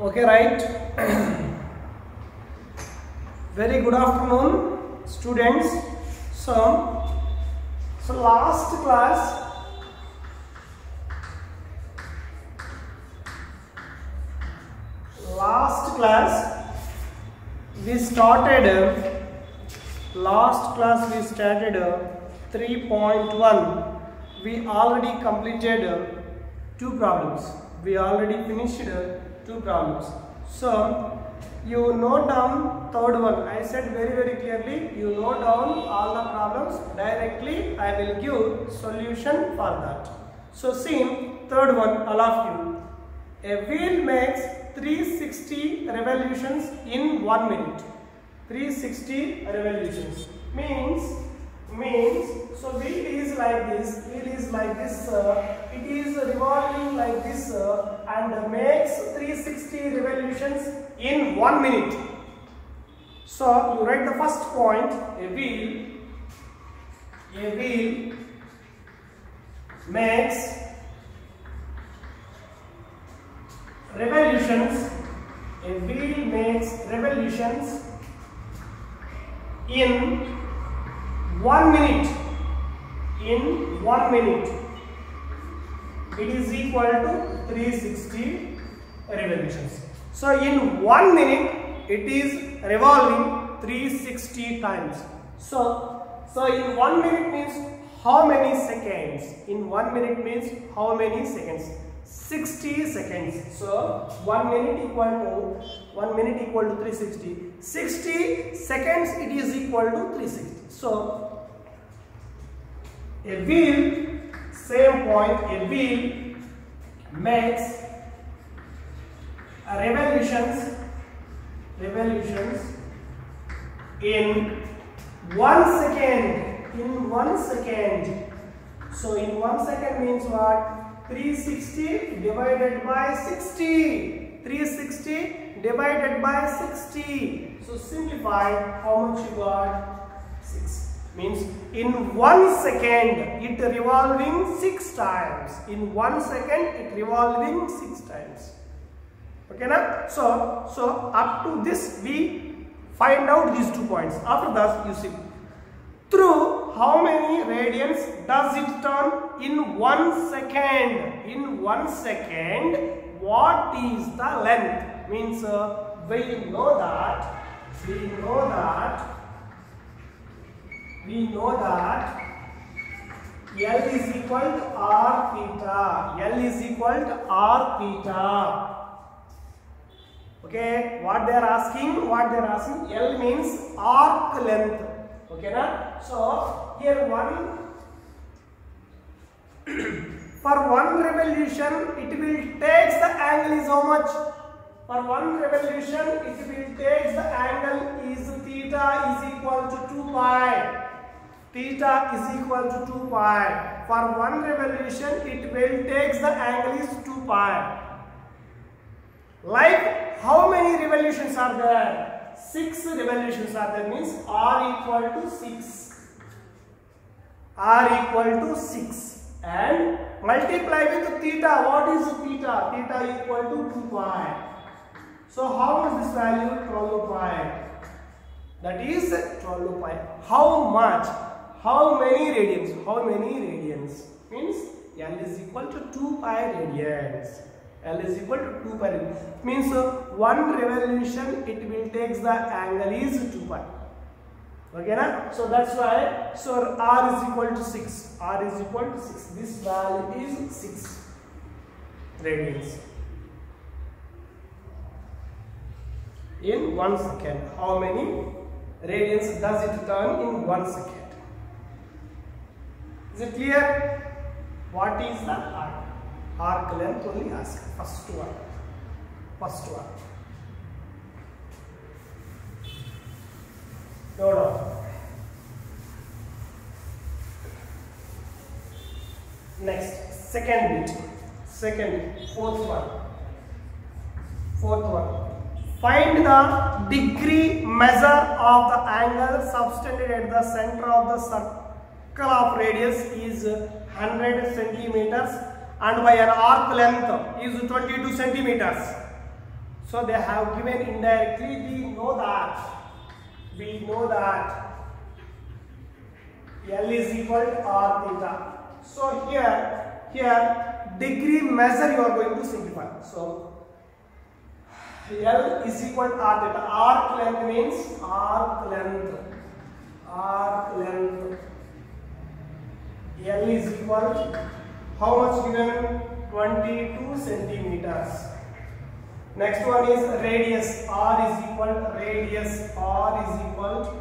Okay, right? Very good afternoon, students. So, so last class, last class we started. Last class we started uh, 3.1. We already completed two problems. We already finished two problems. So you note down third one. I said very very clearly. You note down all the problems directly. I will give solution for that. So see third one. All of you. A wheel makes 360 revolutions in one minute. 360 revolutions means means so wheel is like this wheel is like this uh, it is revolving like this uh, and makes 360 revolutions in one minute. So you write the first point a wheel a wheel makes revolutions a wheel makes revolutions in one minute. In one minute it is equal to 360 revolutions. So in one minute it is revolving 360 times. So so in one minute means how many seconds? In one minute means how many seconds? 60 seconds. So 1 minute equal to 1 minute equal to 360 60 seconds it is equal to 360 so a wheel same point a wheel makes revolutions revolutions in 1 second in 1 second. So in 1 second means what? 360 divided by 60 360 divided by 60 so simplify how much you got? 6 means in 1 second it revolving 6 times. In 1 second it revolving 6 times. Okay na? So so up to this we find out these two points. After that you see through how many radians does it turn? In one second. In one second what is the length? Means uh, we know that we know that we know that L is equal to R theta. L is equal to R theta. Okay what they are asking what they are asking L means arc length. Okay na? So here one for one revolution it will takes the angle is how much? For one revolution it will takes the angle is theta is equal to 2 pi theta is equal to 2 pi. For one revolution it will takes the angle is 2 pi. Like how many revolutions are there? 6 revolutions are there means r equal to 6 r equal to 6 and multiply with theta what is theta? Theta equal to 2 pi. So how is this value? 12 pi. That is 12 pi. How much how many radians how many radians means l is equal to 2 pi radians L is equal to 2 pi radians. Means uh, one revolution it will takes the angle is 2 pi. Okay na? So that's why so R is equal to 6. R is equal to 6. This value is 6 radians. In 1 second. How many radians does it turn in 1 second? Is it clear? What is the arc? arc length only ask first one first one note down next second bit second fourth one fourth one find the degree measure of the angle subtended at the center of the circle of radius is 100 centimeters and by an arc length is 22 centimeters. So they have given indirectly. We know that. We know that L is equal to R theta. So here, here degree measure you are going to simplify. So L is equal to R theta. Arc length means arc length. Arc length. L is equal how much given? 22 centimeters. Next one is radius. R is equal radius. R is equal to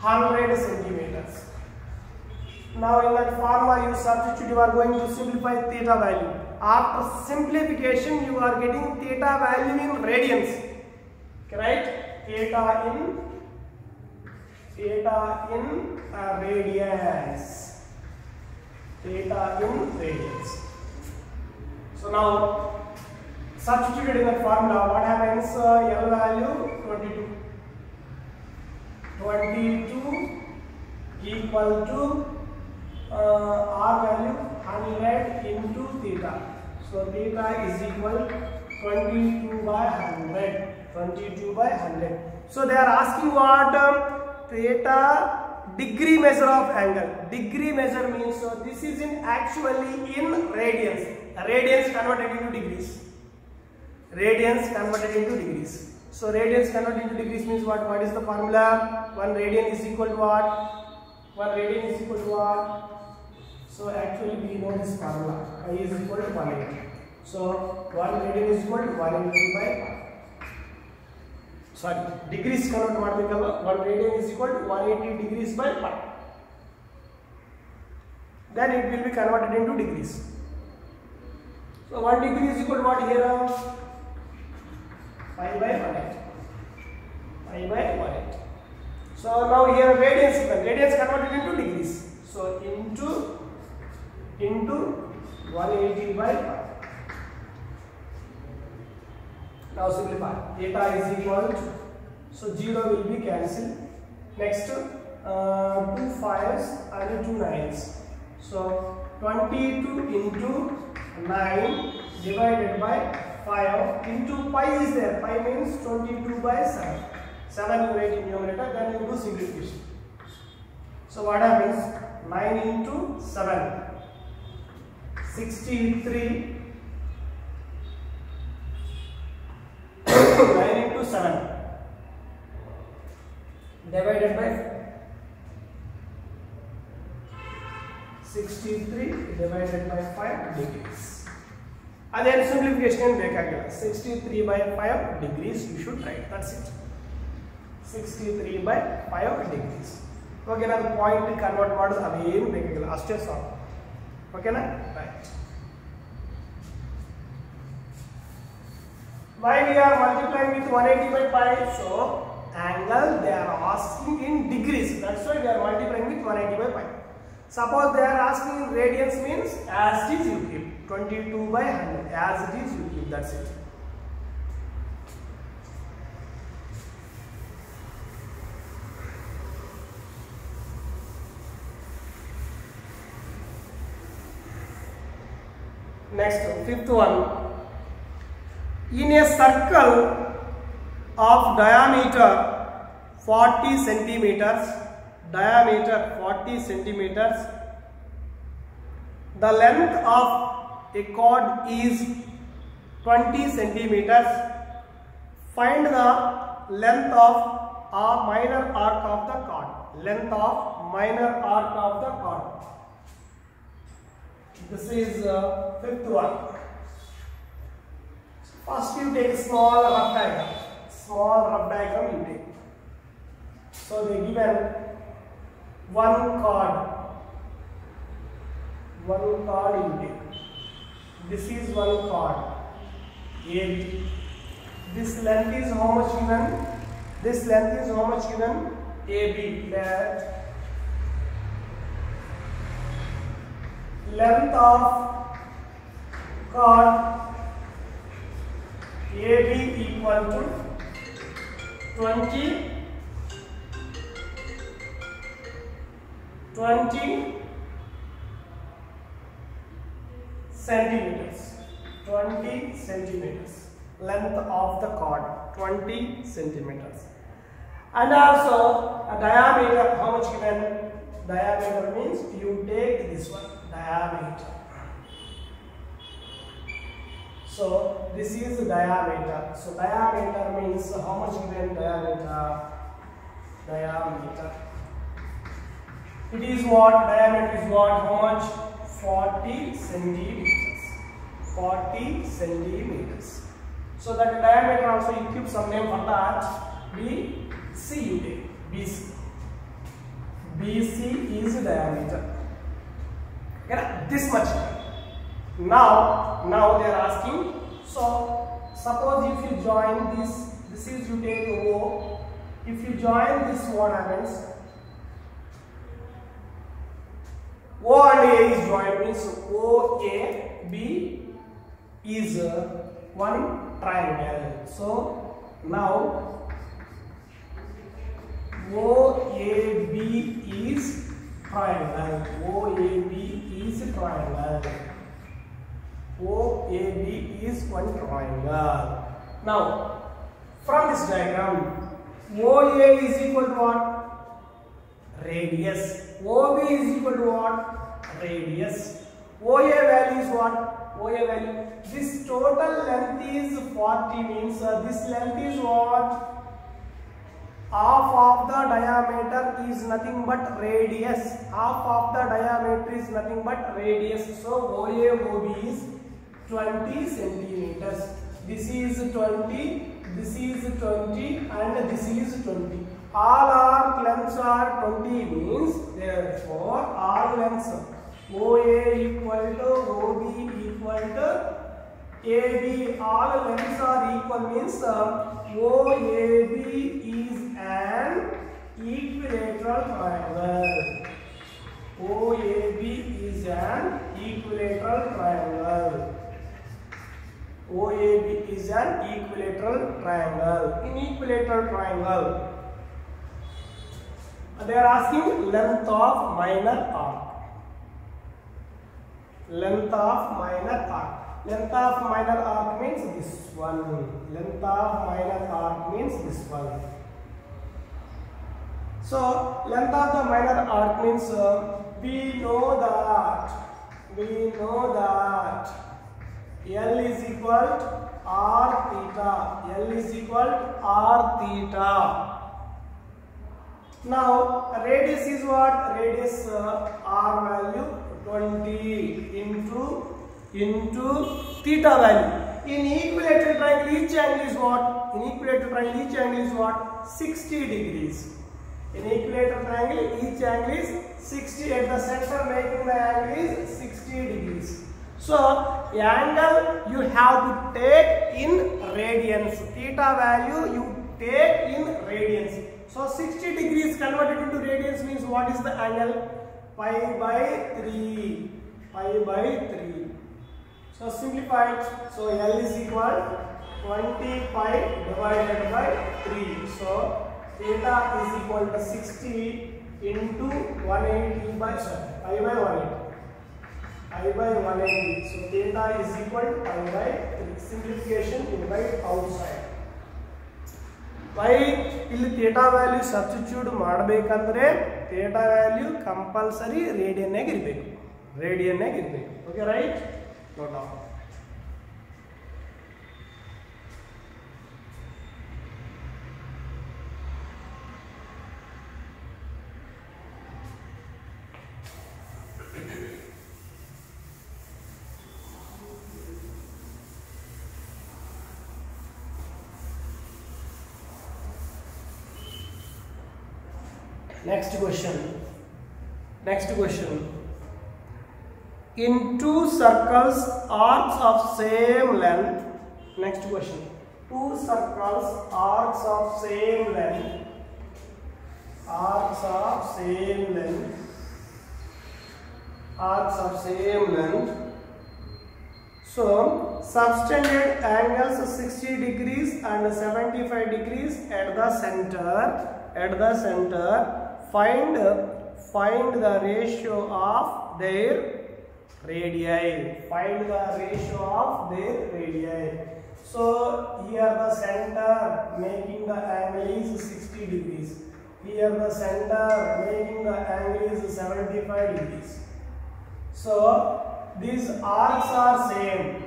100 centimeters. Now in that formula you substitute you are going to simplify theta value. After simplification you are getting theta value in radians. Right? Theta in theta in uh, radians. Theta in radians. So now substituted in the formula what happens? Uh, L value 22. 22 equal to uh, R value 100 into theta. So theta is equal 22 by 100. 22 by 100. So they are asking what um, theta degree measure of angle. Degree measure means so this is in actually in radians. Radians converted into degrees. Radians converted into degrees. So radians converted into degrees means what? What is the formula? 1 radian is equal to what? 1 radian is equal to what? So actually we know this formula. I is equal to 180. So 1 radian is equal to 180 by sorry degrees convert ಮಾಡಬೇಕಲ್ವ one radian is equal to one eighty degrees by five then it will be converted into degrees. So 1 degree is equal to what here? Pi by 180. Pi by 180. So now here radians, the radians converted into degrees. So into into 180 by 5. Now simplify. Theta is equal to, so 0 will be cancelled. Next, uh, 2 5s and 2 9s. So 22 into 9 divided by 5 into pi is there. Pi means 22 by 7. 7 you write in numerator, then you do simplification. So what happens? 9 into 7. 63 9 into 7 divided by 63 divided by 5 degrees. ಅದೇನು simplification ಏನು ಬೇಕಾಗಿಲ್ಲ sixty three by five degrees you should write that's it sixty three by five degrees okay ನಾನು point convert ಮಾಡೋದು ಅದೇನು ಬೇಕಾಗಿಲ್ಲ ಅಷ್ಟೇ ಸಾಕು ಓಕೆನಾ why we are multiplying with 180 by pi so angle they are asking in degrees. That's why we are multiplying with 180 by pi suppose they are asking in radians means as it is you keep. 22 by 100 as it is you keep. That's it. Next fifth one in a circle of diameter 40 centimeters diameter 40 centimeters the length of a chord is 20 centimeters. Find the length of a minor arc of the chord length of minor arc of the chord this is uh, fifth one First you take small rough diagram. Small rough diagram you take. So they given one chord. One chord you take. This is one chord. AB. This length is how much given? This length is how much given? AB. That length of chord AB equal to 20 20 centimeters 20 centimeters. Length of the chord 20 centimeters. And also a diameter, how much given? Diameter means you take this one, diameter. So this is diameter. So diameter means how much given diameter? Diameter. It is what? Diameter is what? How much? 40 centimeters. 40 centimeters. So that diameter also you keep some name for that. BC you take. BC. BC is diameter. This much. Now, now they are asking. So suppose if you join this, this is you take O. If you join this, what happens? O and A is joined means O A B is uh, one triangle. So now O A B is triangle. O A B is triangle. O A B is one triangle. Now from this diagram, OA is equal to what? Radius. OB is equal to what? Radius. OA value is what? OA value. This total length is 40 means uh, this length is what? Half of the diameter is nothing but radius. Half of the diameter is nothing but radius. So OA OB is 20 centimeters. This is 20, this is 20 and this is 20. All our lengths are 20 means therefore all lengths OA equal to OB equal to AB all lengths are equal means uh, OAB is an equilateral triangle. OAB is an equilateral triangle. OAB is an equilateral triangle. In equilateral triangle, they are asking length of minor arc. Length of minor arc. Length of minor arc means this one. Length of minor arc means this one. So, length of the minor arc means uh, we know that we know that L is equal R theta. L is equal R theta. Now, radius is what? Radius uh, R value 20 into into theta value. In equilateral triangle, each angle is what? In equilateral triangle, each angle is what? 60 degrees. In equilateral triangle, each angle is 60 at the center, making the angle is 60 degrees. So, angle you have to take in radians. Theta value you take in radians. So, 60 degrees converted into radians means what is the angle? Pi by 3. Pi by 3. So, simplify it. So, L is equal 20 pi divided by 3. So, theta is equal to 60 into 180 by sorry, pi by 180 pi by 180 so, theta is equal to pi by 3 simplification in right outside. Why ಇಲ್ಲಿ theta value substitute ಮಾಡಬೇಕಂದ್ರೆ theta value compulsory ರೇಡಿಯನ್ನಾಗ ಇರಬೇಕು. ರೇಡಿಯನ್ನಾಗಿ ಇರಬೇಕು. Okay right note down question. Next question. In two circles, arcs of same length. Next question. Two circles, arcs of same length. Arcs of same length. Arcs of same length. So, subtended angles 60 degrees and 75 degrees at the center. At the center, find find the ratio of their radii. Find the ratio of their radii. So here the center making the angle is 60 degrees. Here the center making the angle is 75 degrees. So these arcs are same.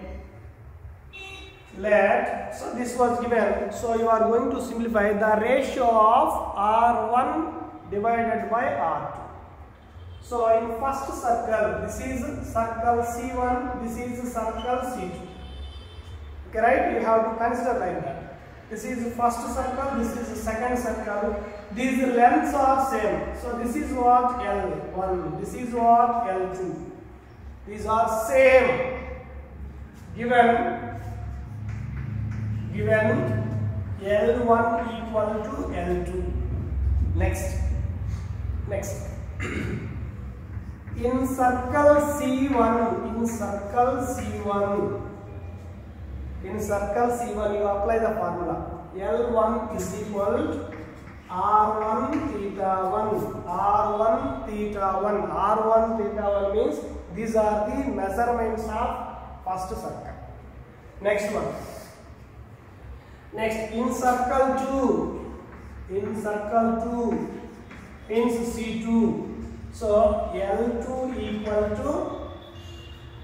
Let so this was given. So you are going to simplify the ratio of R1 divided by R2. So in first circle, this is circle C1, this is circle C2. Okay, right? You have to consider like that. This is first circle, this is second circle. These lengths are same. So this is what L1, this is what L2. These are same. Given, given L1 equal to L2. Next, next. in circle C1, in circle C1, in circle C1 you apply the formula. L1 is equal to R1 theta 1, R1 theta 1, R1 theta 1 means these are the measurements of first circle. Next one. Next in circle 2, in circle 2 means C2 so L2 equal to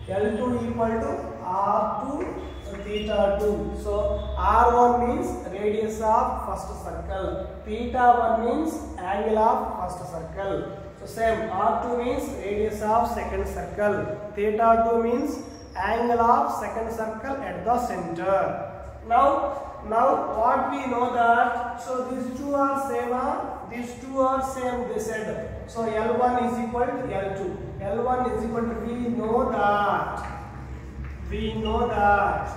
L2 equal to R2 theta 2. So R1 means radius of first circle. Theta 1 means angle of first circle. So same R2 means radius of second circle. Theta 2 means angle of second circle at the center. Now now what we know that so these two are same these two are same they said. So L1 is equal to L2 L1 is equal to we know that. We know that.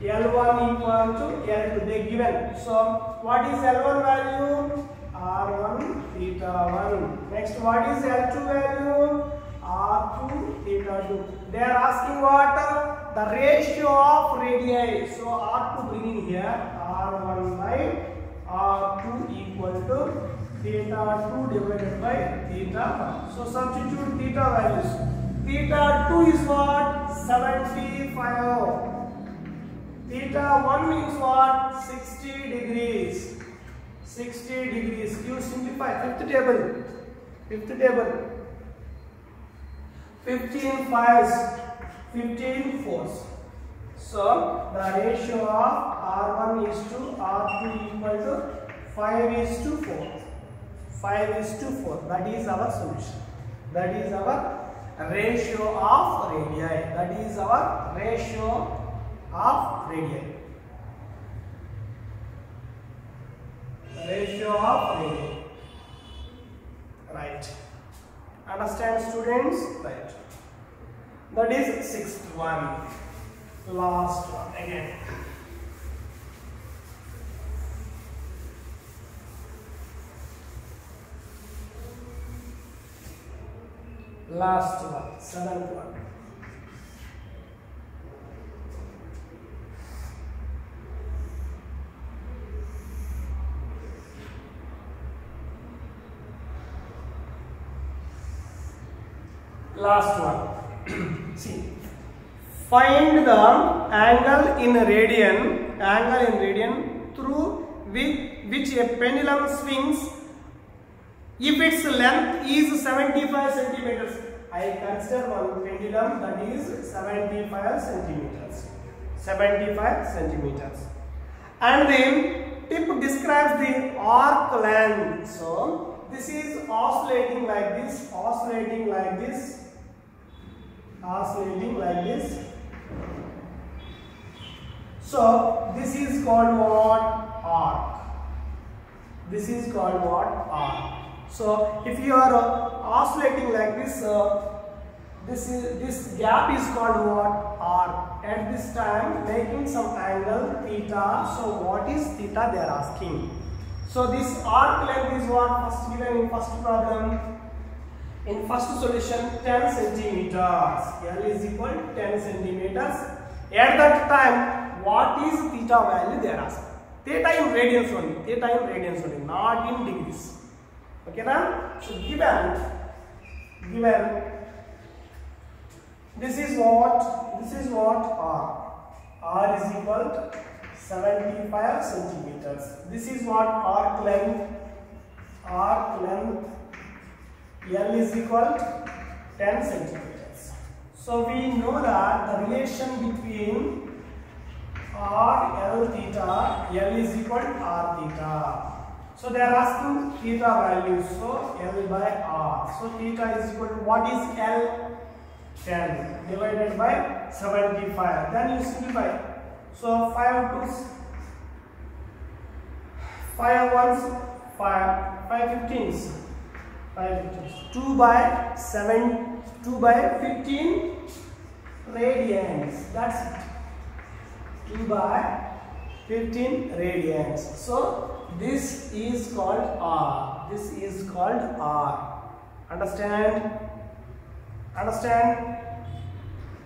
L1 equal to L2 they given. So what is L1 value? R1 theta 1 next what is L2 value? R2 theta 2 they are asking what? The ratio of radii. So R2 bringing here R1 by R2 equal to theta 2 divided by theta 1. So substitute theta values. Theta 2 is what? 75. Theta 1 means what? 60 degrees. 60 degrees. You simplify. Fifth table. Fifth table. 15 fives. 15 fours. So the ratio of R1 is to R2 equal to 5 is to 4. 5 is to 4. That is our solution. That is our ratio of radii. That is our ratio of radii. Ratio of radii. Right. Understand students? Right. That is sixth one. Last one again. Last one, seventh one. Last one. See, find the angle in radian, angle in radian through which, which a pendulum swings if its length is 75 centimeters. I consider one pendulum that is 75 centimeters. 75 centimeters. And then tip describes the arc length. So this is oscillating like this, oscillating like this, oscillating like this. So this is called what? Arc. This is called what? Arc. So if you are uh, oscillating like this, uh, this is this gap is called what? Arc. At this time, making some angle theta. So what is theta? They are asking. So this arc length is what first given in first problem. In first solution, 10 centimeters. L is equal to 10 centimeters. At that time, what is theta value? They are asking. Theta in radians only. Theta in radians only, not in degrees. Okay, now so given given This is what? This is what R. R is equal to 75 centimeters. This is what arc length. Arc length L is equal to 10 centimeters. So we know that the relation between R L theta L is equal to R theta. So they are asking theta values. So L by R. So theta is equal to what is L? 10 divided by 75. Then you simplify. So 5 to 5 ones 5 5 15s 5 15s 2 by 7 2 by 15 radians. That's it. 2 by 15 radians. So this is called R. This is called R. Understand? Understand?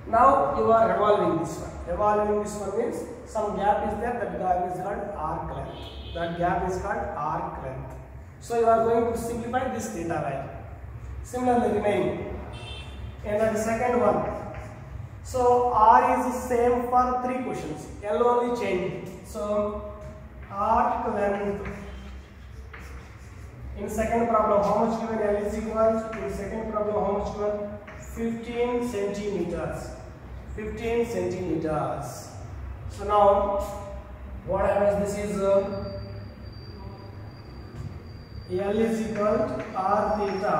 Now you are revolving this one. Revolving this one means some gap is there that gap is called arc length that gap is called arc length so you are going to simplify this theta value similarly remaining and the second one. So r is the same for three questions. L only change. So arc length in second problem how much given l is equal? In second problem how much given? 15 centimeters. 15 centimeters. So now what happens? This is uh, L is equal to R theta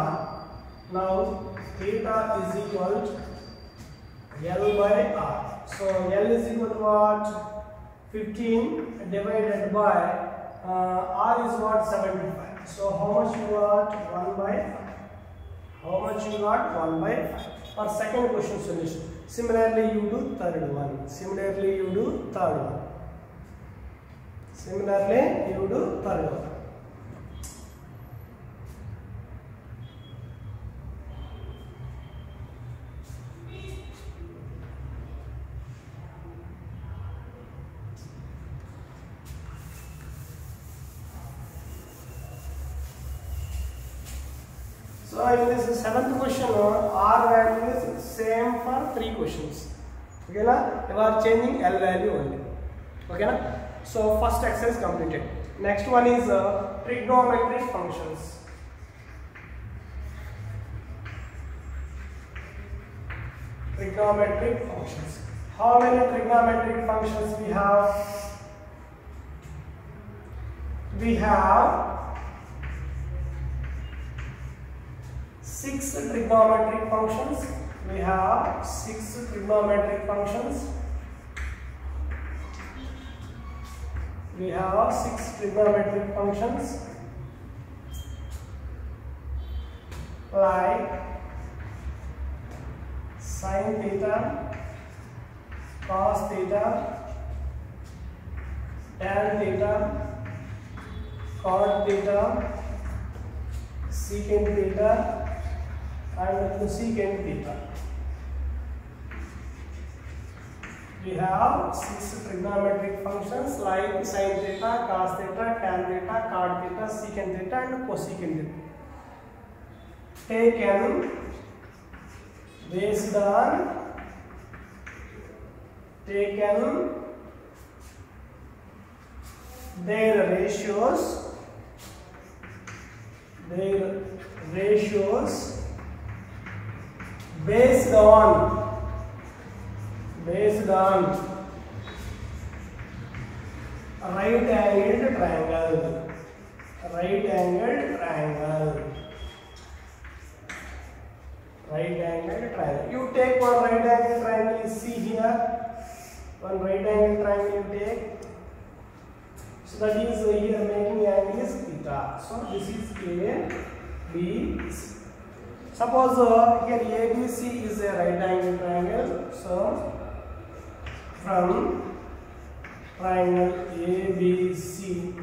now theta is equal to L by R so L is equal to what 15 divided by uh, R is what 75 so how much you got 1 by 5 how much you got 1 by 5 for second question solution similarly you do third one similarly you do third one similarly you do third one R value is same for three questions. Okay, na? You are changing L value only. Okay, na? So first exercise completed. Next one is uh, trigonometric functions. Trigonometric functions. How many trigonometric functions we have? We have six trigonometric functions. We have six trigonometric functions. We have six trigonometric functions like sine theta, cos theta, tan theta, cot theta, secant theta, and cosecant theta. We have six trigonometric functions like sine theta, cos theta, tan theta, cot theta, secant theta, and cosecant theta. Taken based on taken their ratios, their ratios based on based on right angled triangle right angled triangle right angled triangle. You take one right angled triangle you see here one right angled triangle you take. So that is here making angle is theta. So this is a b c Suppose uh, here ABC is a right angle triangle. So from triangle ABC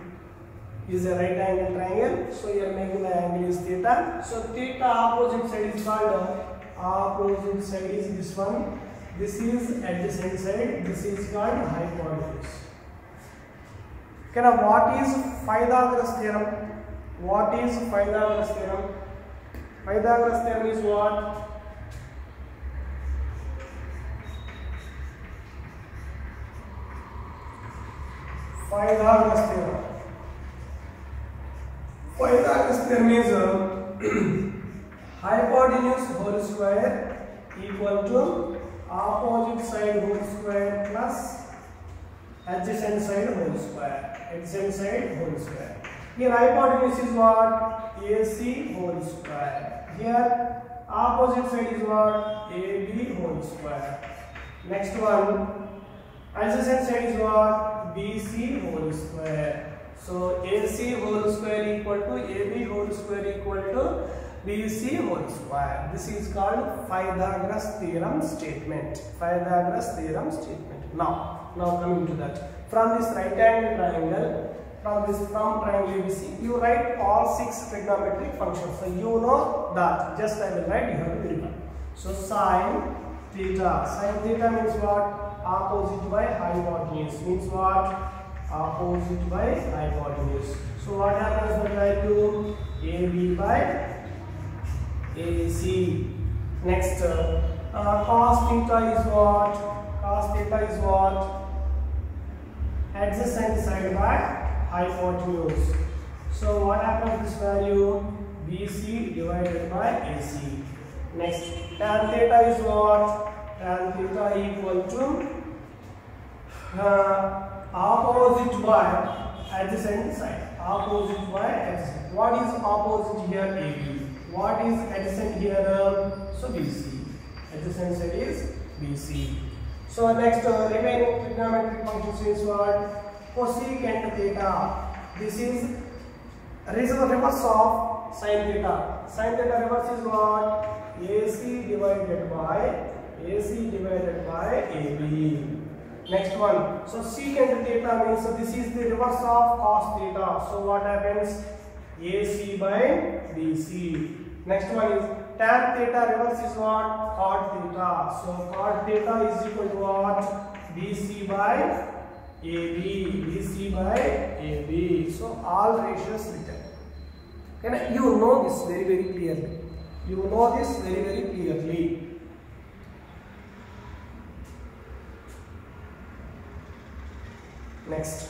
is a right angle triangle. So here making the angle is theta. So theta opposite side is called uh, opposite side is this one. This is adjacent side. This is called hypotenuse. Okay, now what is Pythagoras theorem? What is Pythagoras theorem? Pythagoras theorem is what? Pythagoras theorem. Pythagoras theorem is hypotenuse whole square equal to opposite side whole square plus adjacent side whole square. Adjacent side whole square. Here hypotenuse is what? AC whole square. Here opposite side is what? AB whole square. Next one. Adjacent side is what? BC whole square. So AC whole square equal to AB whole square equal to BC whole square. This is called Pythagoras theorem statement. Pythagoras theorem statement. Now, now coming to that. From this right angle triangle, from this from triangle ABC, you write all six trigonometric functions. So you know that. Just I will write. You have to remember. So sine theta. Sine theta means what? Opposite by hypotenuse. Means what? opposite by hypotenuse. So what happens when I do AB by AC? Next, uh, cos theta is what? Cos theta is what? Adjacent side by hypotenuse. So what happens this value? BC divided by AC. Next, tan theta is what? Tan theta equal to uh, opposite by adjacent side. Opposite by adjacent. What is opposite here? AB. What is adjacent here? So BC. Adjacent side is BC. So next uh, remaining trigonometric functions is what? Cosecant theta. This is is reverse of sin theta. Sin theta reverse is what? AC divided by AC divided by AB. Next one. So secant theta means so this is the reverse of cos theta. So what happens? AC by BC. Next one is tan theta reverse is what? Cot theta. So cot theta is equal to what? BC by AB. BC by AB. So all ratios written. You know this very very clearly? You know this very very clearly. Next.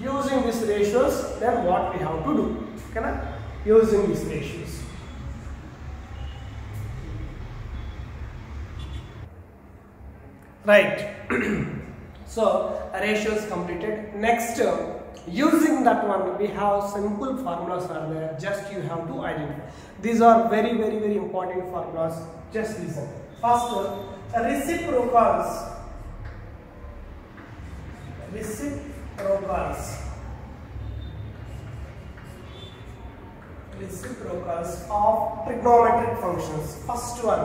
Using these ratios, then what we have to do? I? Using these ratios. Right. so, ratios completed. Next, uh, using that one, we have simple formulas are there. Just you have to identify. These are very, very, very important formulas. Just listen. First, uh, reciprocals reciprocals reciprocals of trigonometric functions first one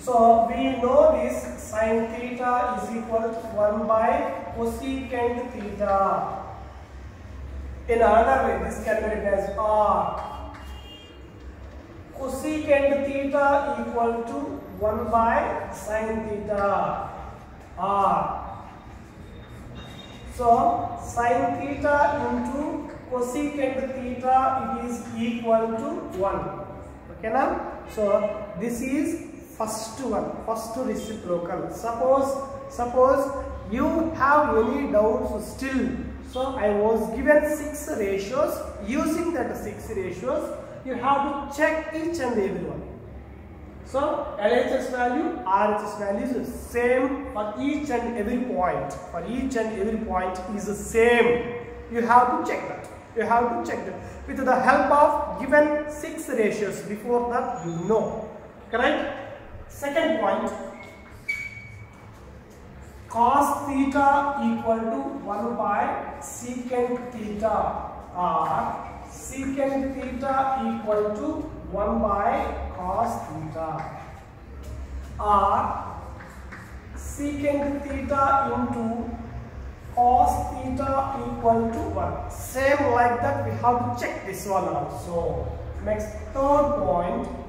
so we know this sine theta is equal to 1 by cosecant theta in another way this can be written as r cosecant theta equal to 1 by sine theta r so sin theta into cosecant theta it is equal to 1. Okay now? So this is first one, first reciprocal. Suppose, suppose you have any doubts still. So I was given six ratios. Using that six ratios, you have to check each and every one. So LHS value, RHS value is same for each and every point. For each and every point is the same. You have to check that. You have to check that. With the help of given six ratios before that you know. Correct? Second point. Cos theta equal to 1 by secant theta or secant theta equal to 1 by cos theta or secant theta into cos theta equal to 1. Same like that we have to check this one also. Next third point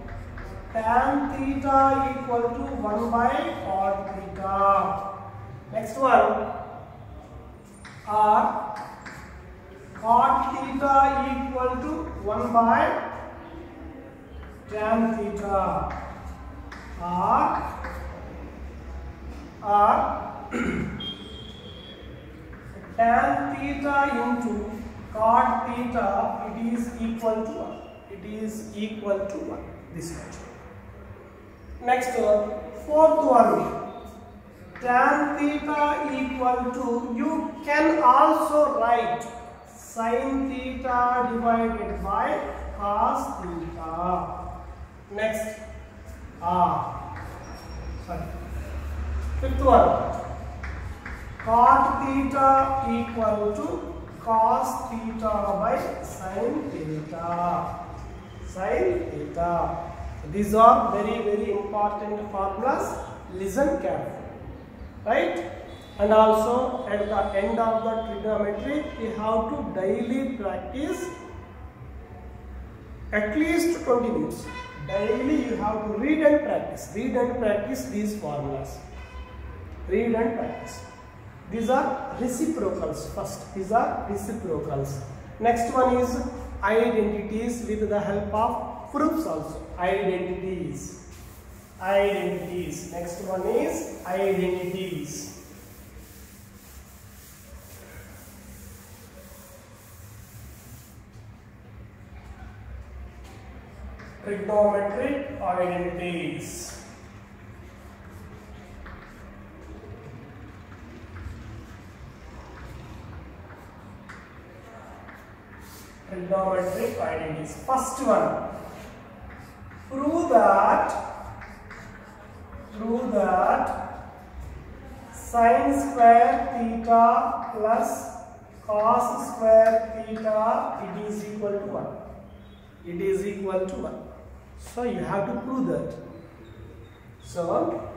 tan theta equal to 1 by cot theta. Next one or cot theta equal to 1 by tan theta or or tan theta into cot theta it is equal to 1 it is equal to 1 this much next uh, fourth one. Tan theta equal to you can also write sin theta divided by cos theta. Next. Ah. Sorry. Fifth one. Cot theta equal to cos theta by sin theta. Sin theta these are very very important formulas. Listen carefully right? And also at the end of the trigonometry we have to daily practice at least 20 minutes. Daily you have to read and practice. Read and practice these formulas. Read and practice. These are reciprocals. First these are reciprocals. Next one is identities with the help of proofs also identities. Identities. Next one is identities. Trigonometric identities. Trigonometric identities. First one, prove that, prove that sine square theta plus cos square theta it is equal to 1. It is equal to 1. So you have to prove that. So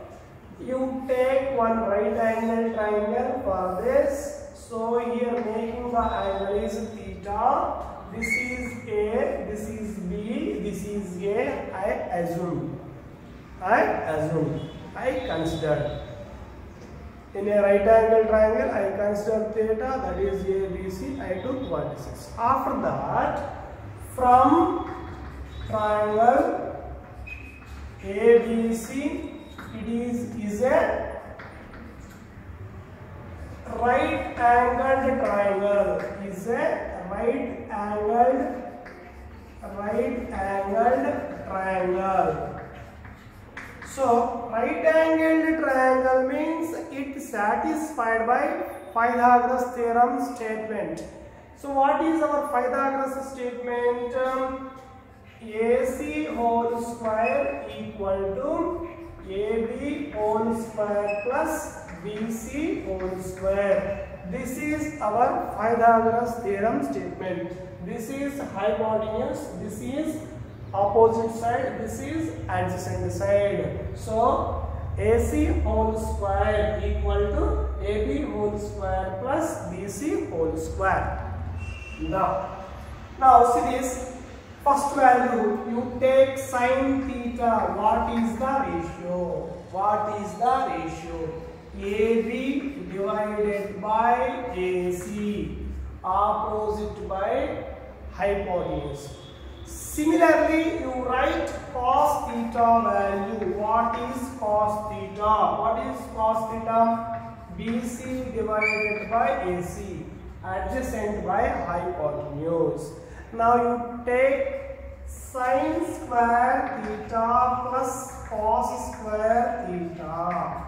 you take one right angle triangle for this. So here making the angle is theta this is A, this is this is A, I assume. I assume. I consider. In a right angle triangle, I consider theta, that is A, B, C, I took vertices. After that, from triangle ABC, it is, is a right angled triangle, is a right angled right angled triangle. So right angled triangle means it satisfied by Pythagoras theorem statement. So what is our Pythagoras statement? Um, AC whole square equal to AB whole square plus BC whole square. This is our Pythagoras theorem statement. This is hypotenuse, this is opposite side, this is adjacent side. So, AC whole square equal to AB whole square plus BC whole square. Now, now see this first value you take sine theta. What is the ratio? What is the ratio? AB divided by AC opposite by hypotenuse. Similarly, you write cos theta value. What is cos theta? What is cos theta? BC divided by AC adjacent by hypotenuse. Now you take sine square theta plus cos square theta.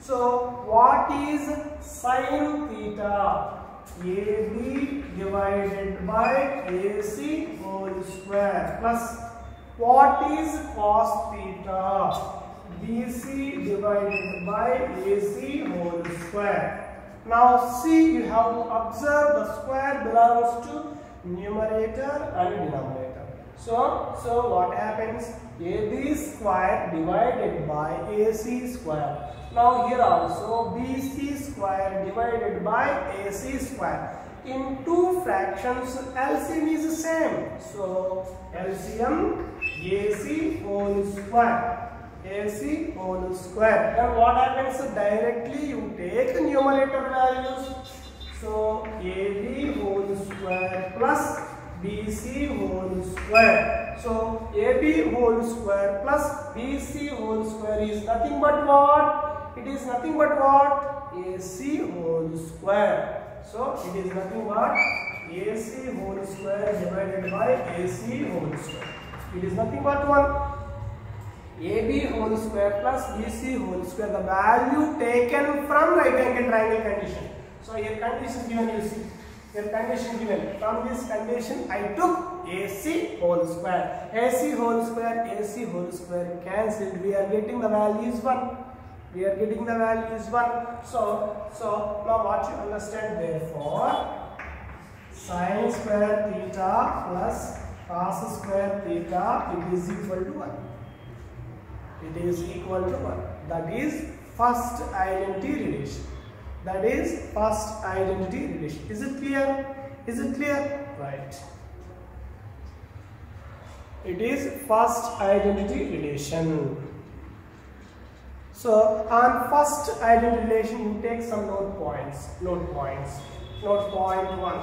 So what is sine theta? AB divided by AC whole square plus what is cos theta? BC divided by AC whole square. Now see you have to observe the square belongs to numerator and denominator. So, so what happens? AB square divided by AC square. Now here also BC square divided by AC square. In two fractions LCM is the same. So LCM AC whole square. AC whole square. Then what happens? Directly you take numerator values. So AB whole square plus BC whole square. So AB whole square plus BC whole square is nothing but what? It is nothing but what? AC whole square. So it is nothing but AC whole square divided by AC whole square. It is nothing but 1. AB whole square plus BC whole square. The value taken from right angle triangle condition. So here condition given you see. Here condition given. From this condition I took AC whole square. AC whole square, AC whole square cancelled. We are getting the values 1. We are getting the values 1. So, so now what you understand therefore sine square theta plus cos square theta it is equal to 1 it is equal to 1 that is first identity relation. That is first identity relation. Is it clear? Is it clear? Right. It is first identity relation so on first identity relation you take some note points note points note point 1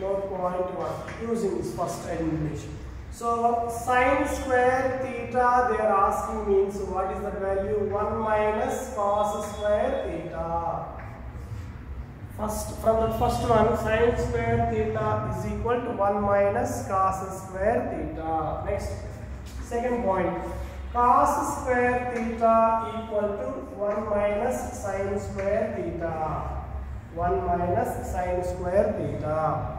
note point 1 using this first identity relation so sine square theta they are asking means what is the value 1 minus cos square theta. First from the first one sine square theta is equal to 1 minus cos square theta. Next second point cos square theta equal to 1 minus sine square theta. 1 minus sine square theta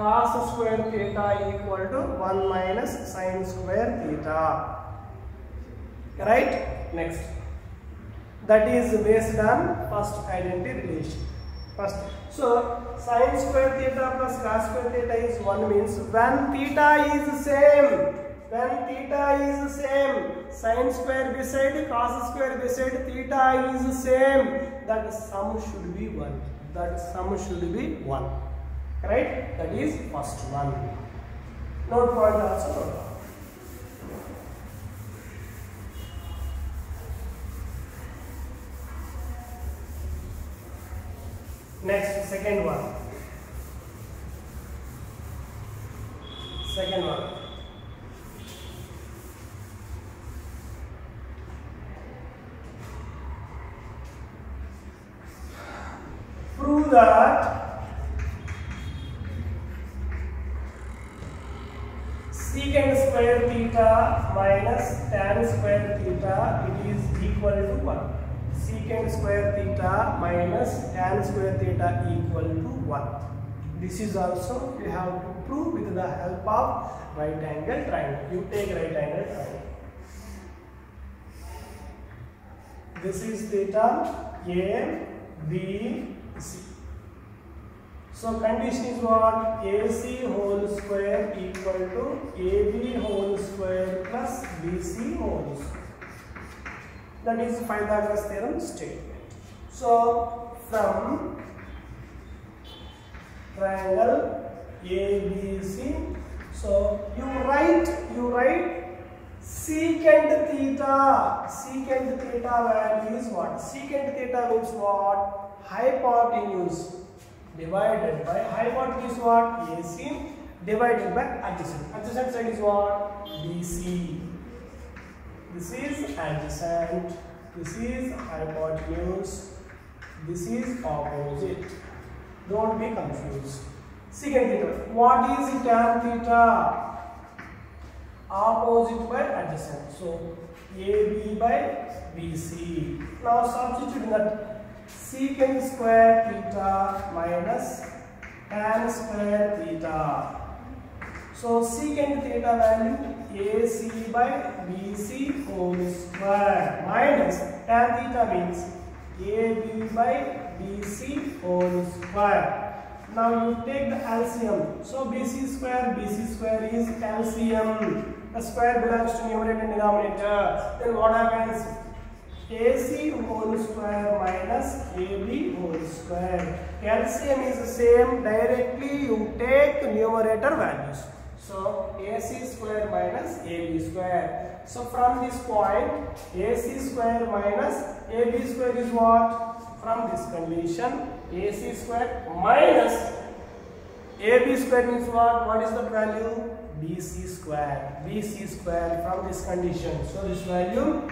cos square theta equal to 1 minus sin square theta. Right? Next. That is based on first identity relation. First. So, sin square theta plus cos square theta is 1 means when theta is same, when theta is same, sin square beside cos square beside theta is the same, that sum should be 1. That sum should be 1 right? That is first one. Note point also next second one. Second one prove that secant square theta minus tan square theta it is equal to 1 secant square theta minus tan square theta equal to 1 this is also you have to prove with the help of right angle triangle. You take right angle triangle. This is theta a b c so condition is what? AC whole square equal to AB whole square plus BC whole square. That is Pythagoras theorem statement. So from triangle ABC, so you write you write secant theta. Secant theta value is what? Secant theta means what? Hypotenuse divided by hypotenuse what AC divided by adjacent. Adjacent side is what BC. This is adjacent. This is hypotenuse. This is opposite. Don't be confused. Secant theta. What is tan theta? Opposite by adjacent. So AB by BC. Now substitute that secant square theta minus tan square theta. So secant theta value AC by BC whole square minus tan theta means AB by BC whole square. Now you take the LCM. So BC square, BC square is LCM. The square belongs to numerator and denominator. Then what happens? AC whole square minus AB whole square. LCM is the same. Directly you take numerator values. So AC square minus AB square. So from this point AC square minus AB square is what? From this condition AC square minus AB square means what? What is the value? BC square. BC square from this condition. So this value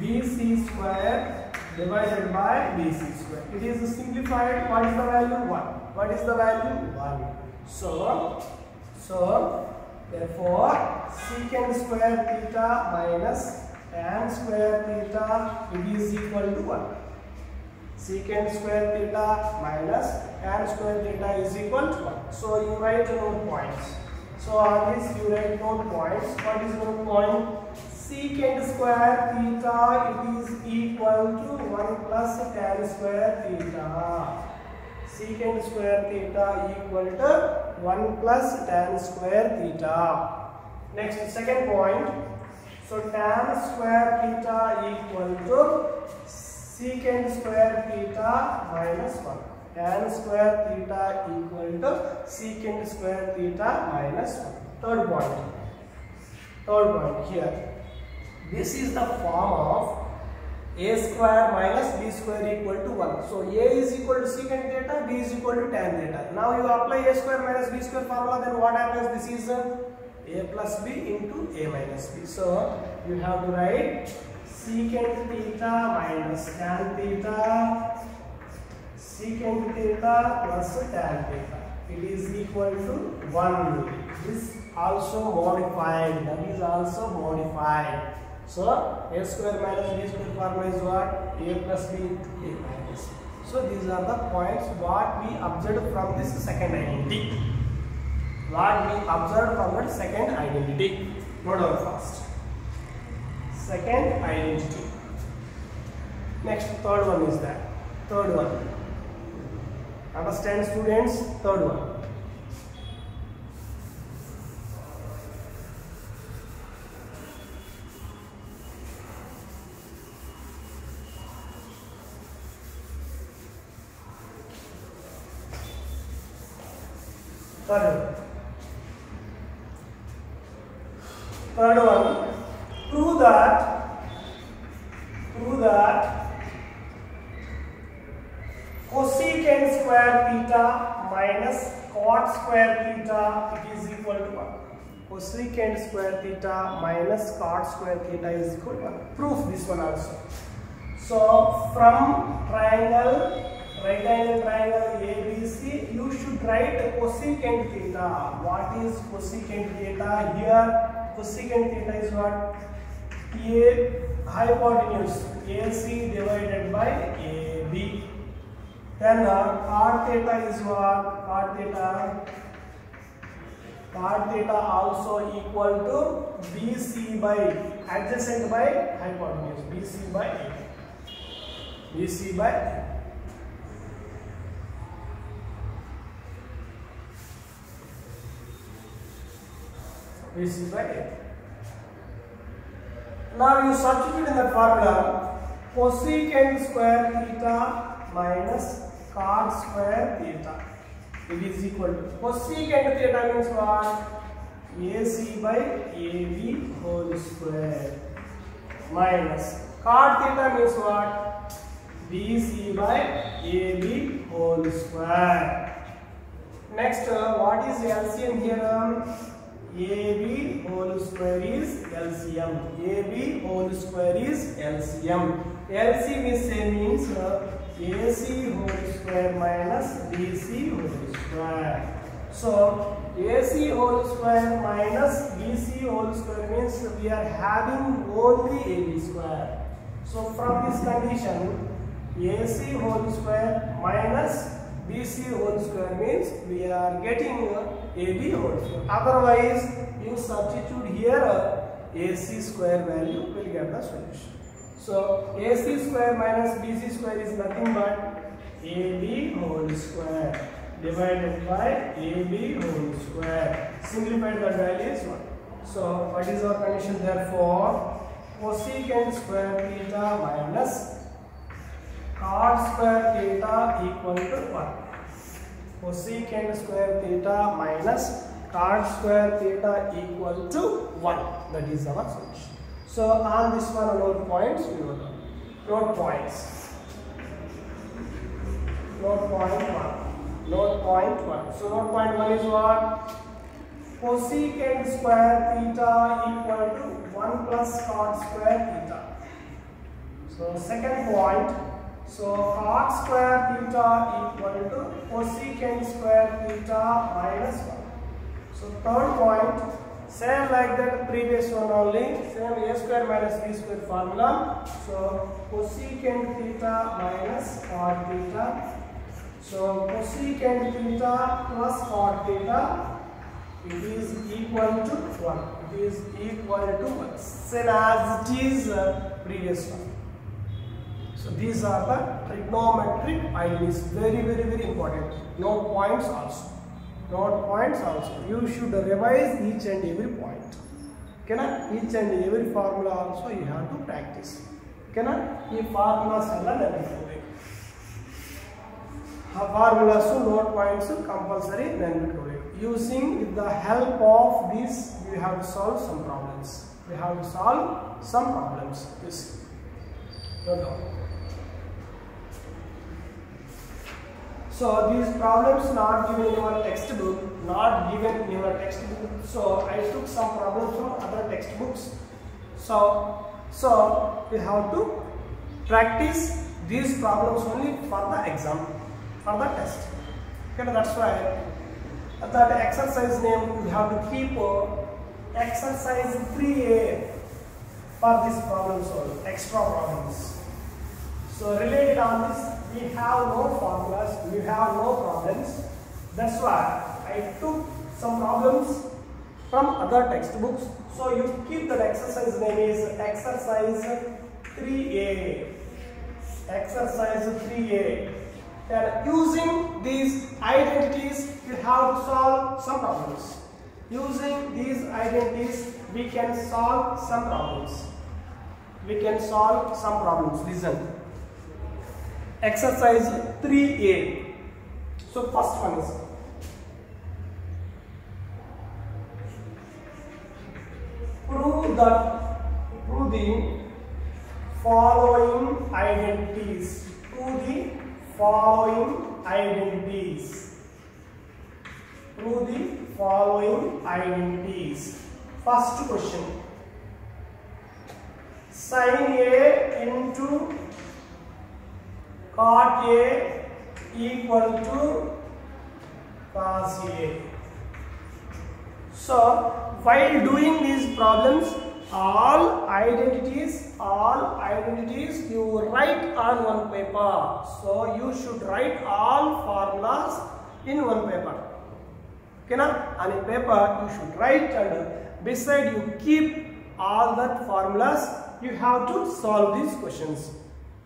BC square divided by BC square. It is simplified. What is the value? 1. What is the value? 1. So, so therefore secant square theta minus tan square theta it is equal to 1. Secant square theta minus tan square theta is equal to 1. So you write note points. So on this you write note points. What is note point? Secant square theta it is equal to 1 plus tan square theta. Secant square theta equal to 1 plus tan square theta. Next second point. So tan square theta equal to secant square theta minus 1. Tan square theta equal to secant square theta minus 1. Third point. Third point here. This is the form of a square minus b square equal to 1. So a is equal to secant theta, b is equal to tan theta. Now you apply a square minus b square formula, then what happens? This is a plus b into a minus b. So you have to write secant theta minus tan theta, secant theta plus tan theta. It is equal to 1. This also modified. That is also modified. So a square minus b square formula is what? a plus b a minus. So these are the points what we observed from this second identity. What we observed from that second identity. Note down first. Second identity. Next third one is that. Third one. Understand students? Third one. Minus cot square theta is equal to 1. Proof this one also. So from triangle right angle triangle ABC, you should write cosecant theta. What is cosecant theta? Here, cosecant theta is what? A hypotenuse AC divided by AB. Then uh, cot theta is what? Cot theta. Cot theta also equal to BC by adjacent by hypotenuse. BC by. BC by. BC by A. Now you substitute in the formula cosecant square theta minus cot square theta. It is equal to cosecant theta means what? AC by AB whole square minus cot theta means what? BC by AB whole square. Next, uh, what is LCM here? AB whole square is LCM. AB whole square is LCM. LCM is same means uh, AC whole square minus BC whole square. So AC whole square minus BC whole square means we are having only AB square. So from this condition, AC whole square minus BC whole square means we are getting AB whole square. Otherwise, you substitute here AC square value will get the solution. So AC square minus BC square is nothing but AB whole square divided by AB whole square. Simplified the value is 1. So what is our condition therefore? Cosecant square theta minus cot square theta equal to 1. Cosecant square theta minus cot square theta equal to 1. That is our solution. So on this one note points we will note points. Note point 1. Note point 1. So note point 1 is what? Cosecant square theta equal to 1 plus cot square theta. So second point, so cot square theta equal to cosecant square theta minus 1. So third point, same like that previous one only, same a square minus b square formula. So cosecant theta minus cot theta. So cosecant theta plus cot theta, it is equal to 1. It is equal to 1. Same as it is uh, previous one. So these are the trigonometric ideas. Very, very, very important. Note points also. Note points also. You should revise each and every point. Okay, na? Each and every formula also you have to practice. Okay, na? ಈ formulas ಎಲ್ಲ ನೆನಪಿಟ್ಕೋಬೇಕು formulas to note points compulsory non-recurring. Using with the help of this we have to solve some problems. We have to solve some problems. This no doubt. So these problems not given in your textbook, not given in your textbook. So I took some problems from other textbooks. So so we have to practice these problems only for the exam for the test. Okay, that's why that exercise name we have to keep uh, exercise 3A for these problems only, extra problems. So related on this, we have no formulas, we have no problems. That's why I took some problems from other textbooks. So you keep that exercise name is exercise 3A. Exercise 3A. And using these identities, we have to solve some problems. Using these identities, we can solve some problems. We can solve some problems. Listen exercise 3a so first one is prove that prove the following identities prove the following identities. Prove the following identities. First question. Sin a into cot A equal to cos A. So, while doing these problems, all identities, all identities you write on one paper. So, you should write all formulas in one paper. Okay, na? On a paper, you should write and beside you keep all that formulas. You have to solve these questions.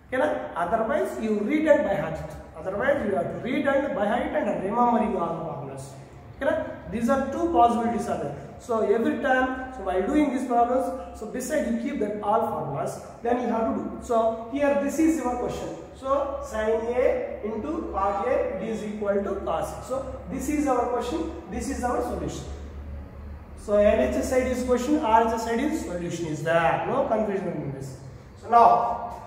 Okay, na otherwise you read and by heart. Otherwise you have to read and by heart and remembering all the formulas. Okay, na these are two possibilities are there. So every time, so while doing these problems, so beside you keep that all formulas, then you have to do. So here this is your question. So sin A into cot A is equal to cos. So this is our question. This is our solution. So LHS side is question, RHS side is solution is there. No confusion in this. So now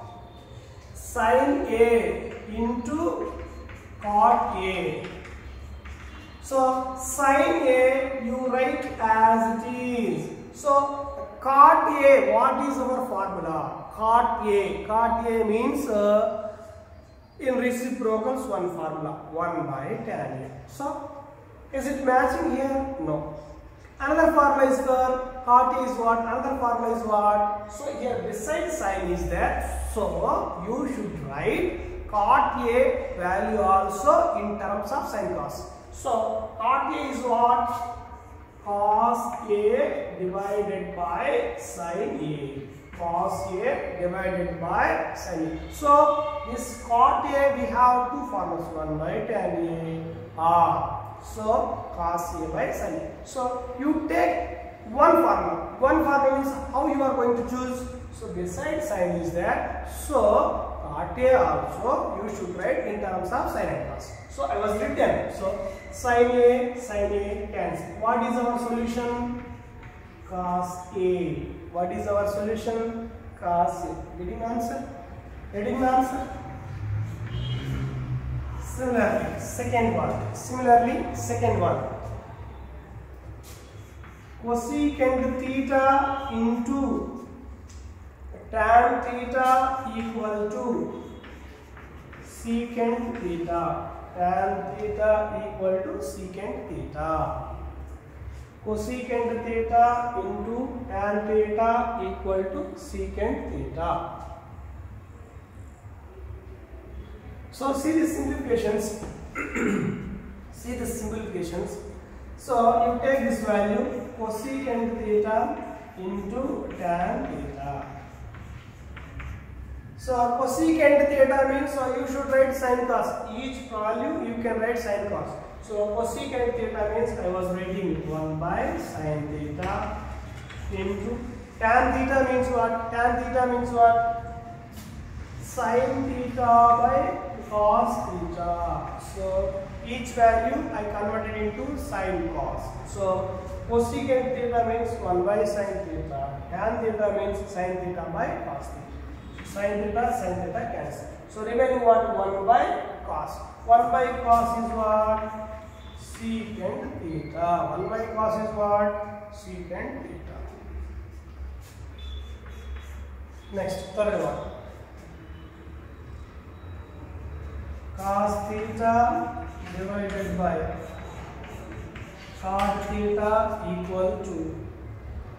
sin A into cot A. So sin A you write as it is. So cot A, what is our formula? Cot A. Cot A means uh, in reciprocals one formula 1 by tan A. So is it matching here? No. Another formula is there. Cot A is what? Another formula is what? So here beside sign is there. So you should write cot A value also in terms of sin cos. So cot A is what? Cos A divided by sin A. Cos A divided by sin A. So this cot A we have two formulas. One by tan A R. So cos A by sin A. So you take one formula. One formula is how you are going to choose. So beside sin is there. So cot A also you should write in terms of sine and cos. So I was written. So sine A, sin A cancel. What is our solution? Cos A. What is our solution? Cos A. Getting answer? Getting the answer? Similarly, second one. Similarly, second one. Cosecant theta into tan theta equal to secant theta. Tan theta equal to secant theta. Cosecant theta into tan theta equal to secant theta. So see the simplifications. See the simplifications. So you take this value cosecant theta into tan theta so cosecant theta means so you should write sin cos. Each value you can write sin cos. So cosecant theta means I was writing 1 by sin theta into tan theta means what? Tan theta means what? Sin theta by cos theta. So each value I converted into sin cos. So cosecant theta means 1 by sin theta. Tan theta means sin theta by cos theta sin theta, sin theta cancel. So remaining what? 1 by cos. 1 by cos is what? Secant theta. 1 by cos is what? Secant theta. Next, third one. Cos theta divided by cot theta equal to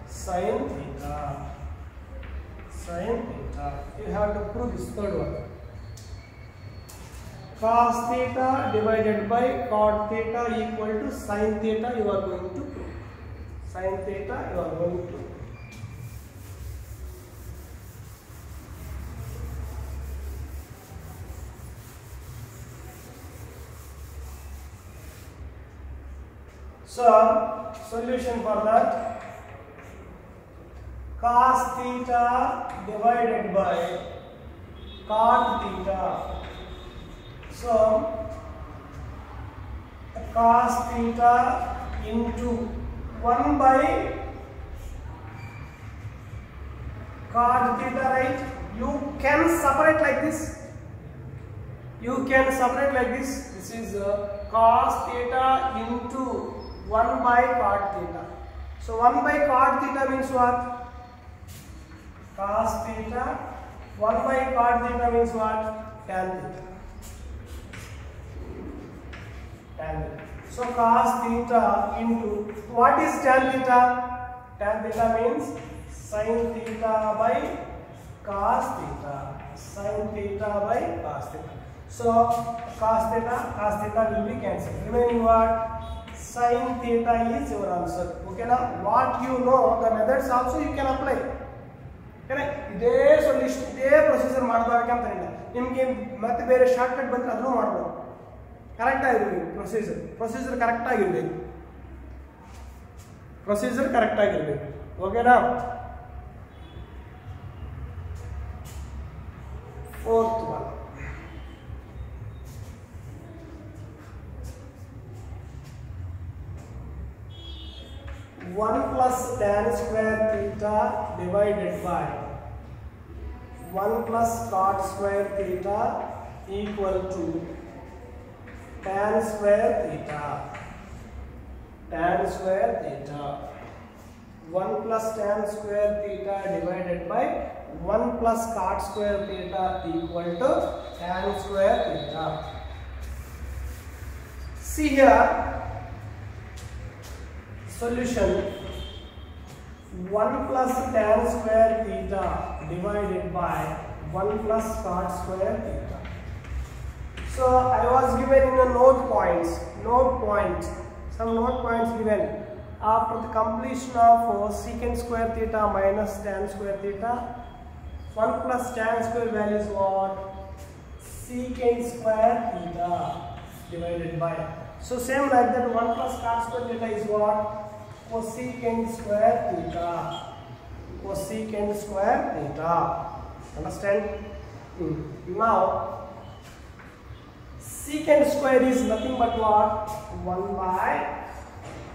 sin theta. Sin theta. You have to prove this third one. Cos theta divided by cot theta equal to sin theta. You are going to prove. Sin theta you are going to. So, solution for that cos theta divided by cot theta. So, cos theta into 1 by cot theta, right? You can separate like this. You can separate like this. This is uh, cos theta into 1 by cot theta. So 1 by cot theta means what? cos theta 1 by cot theta means what tan theta tan so cos theta into what is tan theta tan theta means sin theta by cos theta sin theta by cos theta so cos theta cos theta will be cancelled remaining what sin theta is your answer okay now what you know the methods also you can apply ಇದೇ solution ಇದೇ procedure ಮಾಡಬೇಕಂತ ಇಲ್ಲ ನಿಮಗೆ ಮತ್ತೆ ಬೇರೆ shortcut ಬಂದರೆ ಅದನ್ನು ಮಾಡ್ಬೋದು. ಕರೆಕ್ಟಾಗಿರ್ಬೇಕು ಪ್ರೊಸೀಜರ್ ಪ್ರೊಸೀಜರ್ ಕರೆಕ್ಟಾಗಿರ್ಬೇಕು ಪ್ರೊಸೀಜರ್ ಕರೆಕ್ಟಾಗಿರ್ಬೇಕು ಓಕೆನಾ fourth one one plus tan square theta divided by 1 plus cot square theta equal to tan square theta. Tan square theta. 1 plus tan square theta divided by 1 plus cot square theta equal to tan square theta. See here solution 1 plus tan square theta divided by 1 plus cot square theta. So I was given in a note points, note points, some note points given after the completion of secant square theta minus tan square theta. 1 plus tan square value is what? Secant square theta divided by. So same like that 1 plus cot square theta is what? Cosecant square theta cosecant square theta understand? Hmm. now secant square is nothing but what? 1 by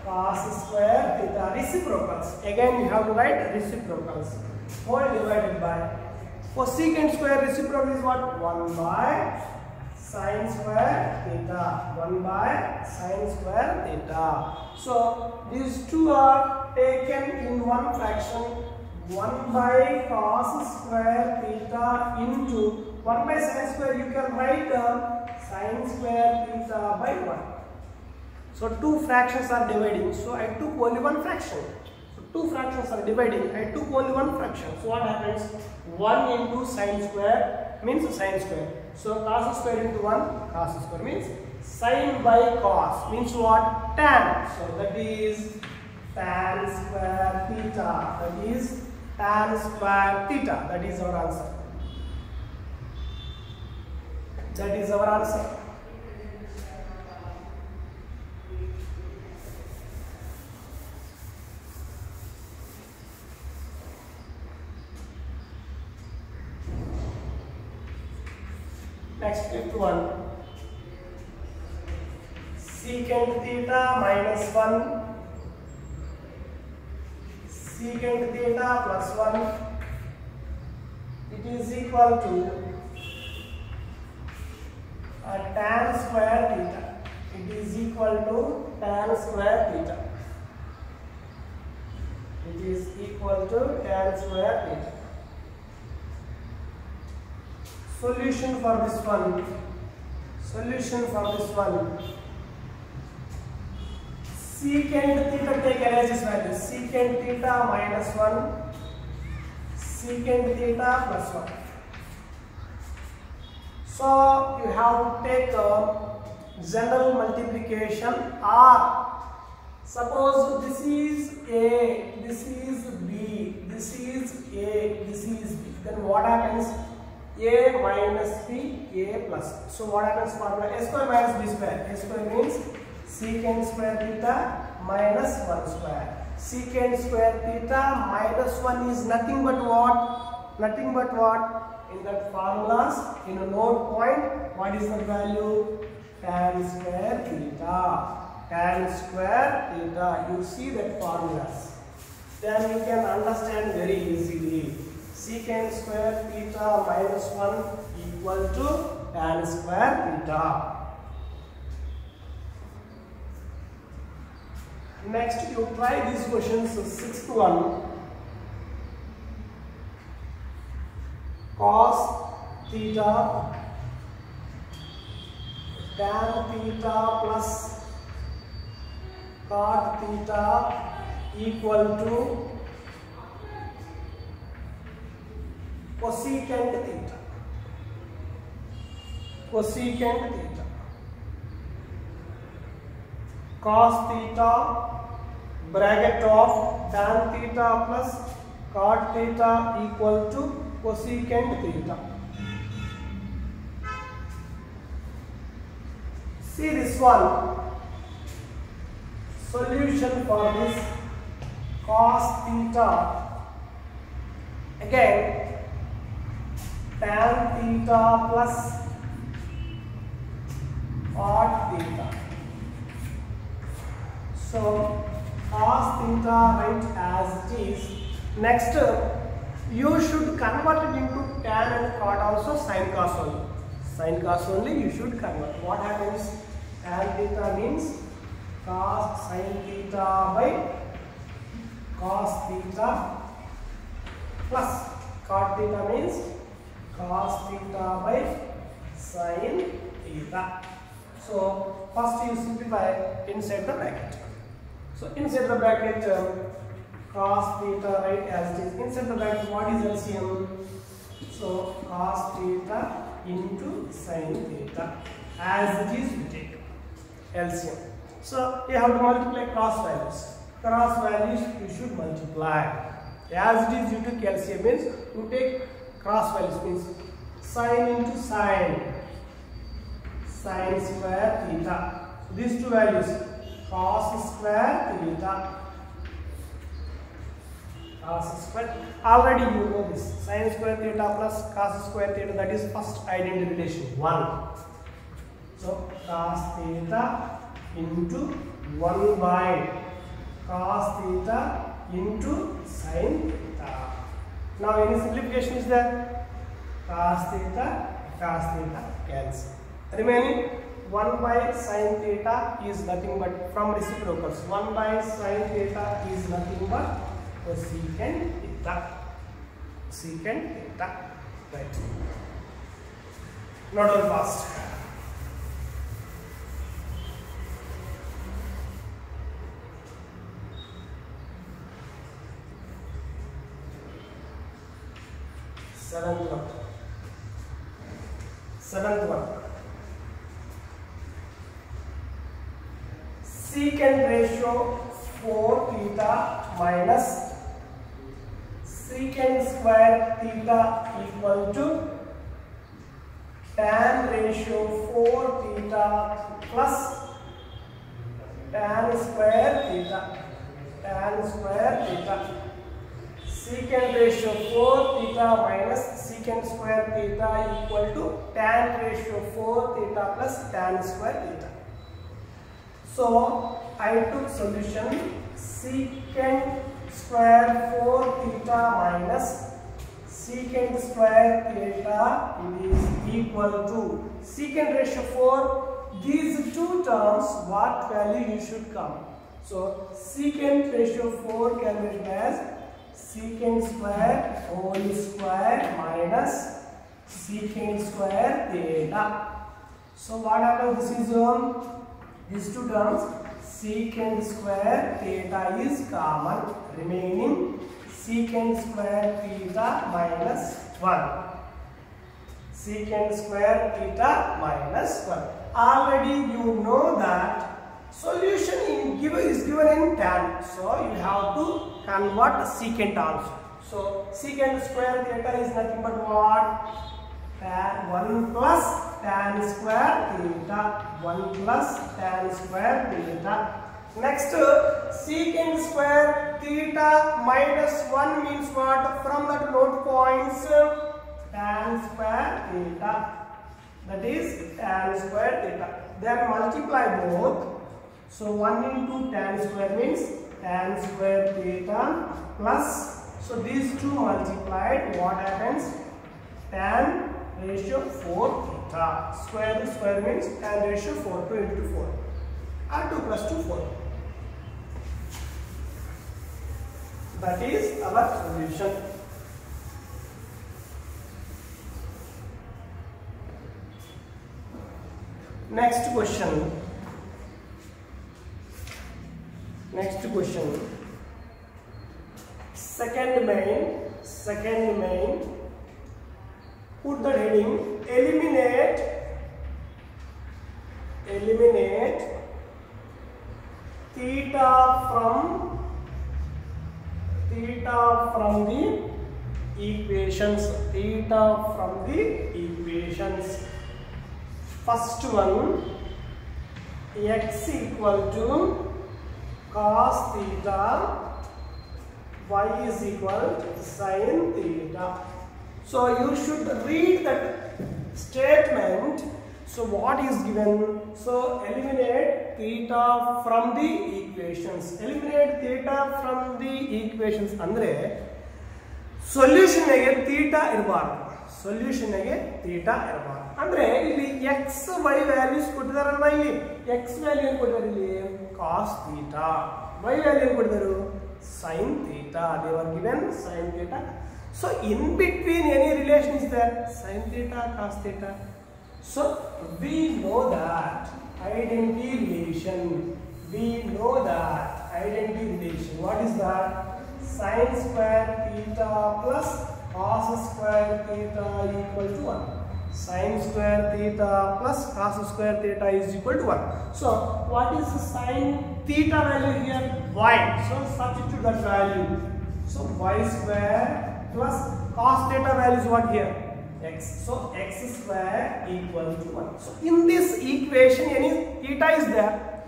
cos square theta reciprocals. Again you have to write reciprocals. Whole divided by. Cosecant square reciprocal is what? 1 by sine square theta 1 by sine square theta so these two are taken in one fraction 1 by cos square theta into 1 by sin square you can write uh, sin square theta by 1. So two fractions are dividing. So I took only one fraction. So two fractions are dividing. I took only one fraction. So what happens? 1 into sin square means sin square. So cos square into 1 cos square means sine by cos means what? Tan. So that is tan square theta. That is tan square theta. That is our answer. That is our answer. Next fifth one. Secant theta minus 1 secant theta plus 1 it is equal to a tan square theta. It is equal to tan square theta. It is equal to tan square theta solution for this one. Solution for this one. Secant theta take analysis value. Secant theta minus 1 secant theta plus 1 so you have to take a general multiplication r. Suppose this is a this is b this is a this is b. Then what happens a minus b a plus. So what happens? Formula a square minus b square. A square means secant square theta minus 1 square. Secant square theta minus 1 is nothing but what? Nothing but what? In that formulas in a node point what is the value? Tan square theta. Tan square theta. You see that formulas. Then you can understand very easily secant square theta minus 1 equal to tan square theta Next, you try these questions. Sixth one. Cos theta tan theta plus cot theta equal to cosecant theta. Cosecant theta. cos theta bracket of tan theta plus cot theta equal to cosecant theta. See this one. Solution for this cos theta. Again, tan theta plus cot theta. So cos theta write as it is. Next, you should convert it into tan and cot also sin cos only. Sin cos only you should convert. What happens? Tan theta means cos sin theta by cos theta plus cot theta means cos theta by sin theta. So first you simplify inside the bracket. So inside the bracket um, cos theta right as it is. Inside the bracket what is LCM? So cos theta into sin theta as it is we take LCM. So you have to multiply cross values. Cross values you should multiply. As it is you took LCM means you take cross values means sin into sin sin square theta. These two values cos square theta cos square already you know this sin square theta plus cos square theta that is first identity relation 1 so cos theta into 1 by cos theta into sin theta Now any simplification is there. Cos theta, cos theta cancel. Remaining 1 by sine theta is nothing but from reciprocals. 1 by sine theta is nothing but secant theta. Secant theta. Right. Not all fast. Seventh one seventh one secant ratio four theta minus secant square theta equal to tan ratio four theta plus tan square theta tan square theta secant ratio 4 theta minus secant square theta equal to tan ratio 4 theta plus tan square theta. So I took solution secant square 4 theta minus secant square theta is equal to secant ratio 4 these two terms what value you should come? So secant ratio 4 can be written as secant square whole square minus secant square theta so what happens this is um, these two terms secant square theta is common remaining secant square theta minus 1 secant square theta minus 1 already you know that solution in given is given in tan. So you have to convert secant also. So secant square theta is nothing but what? Tan 1 plus tan square theta 1 plus tan square theta next secant square theta minus 1 means what? From that note points tan square theta. That is tan square theta. Then multiply both so 1 into tan square means tan square theta plus so these two multiplied what happens? Tan ratio 4 theta. Square square means tan ratio 4 2 into 4 and 2 plus 2 4 that is our solution. Next question next question. Second main second main. Put the heading eliminate eliminate theta from theta from the equations theta from the equations. First one x equal to cos theta y is equal to sin theta so you should read that statement. So what is given? So eliminate theta from the equations. Eliminate theta from the equations ಅಂದ್ರೆ ಸೊಲ್ಯೂಷನ್ಗೆ theta ಇರಬಾರ್ದು ಸೊಲ್ಯೂಷನ್ಗೆ theta ಇರಬಾರ್ದು ಅಂದ್ರೆ ಇಲ್ಲಿ X Y values ಕೊಟ್ಟಿದಾರಲ್ವಾ ಇಲ್ಲಿ X value ಏನು ಕೊಟ್ಟಿದ್ದಾರೆ ಇಲ್ಲಿ cos theta Why are y value kodidaro sin theta they were given sin theta so in between any relation is there sin theta cos theta so we know that identity relation we know that identity relation what is that sin square theta plus cos square theta equal to 1 Sin square theta plus cos square theta is equal to 1. So what is the sin theta value here? Y. So substitute that value. So y square plus cos theta value is what here x so x square equal to 1 so in this equation any theta is there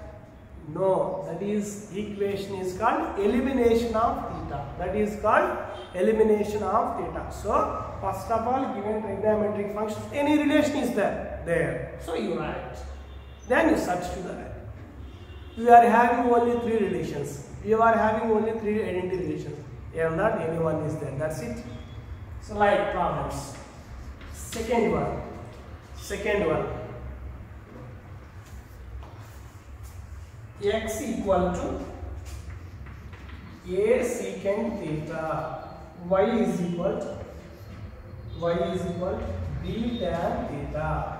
no that is equation is called elimination of theta that is called elimination of theta so first of all given trigonometric functions any relation is there? There. So you write. Then you substitute the value we are having only three relations. You are having only three identity relations. Here not anyone is there. That's it. So like problems. Second one. Second one. X equal to a secant theta y is equal y is equal b tan theta.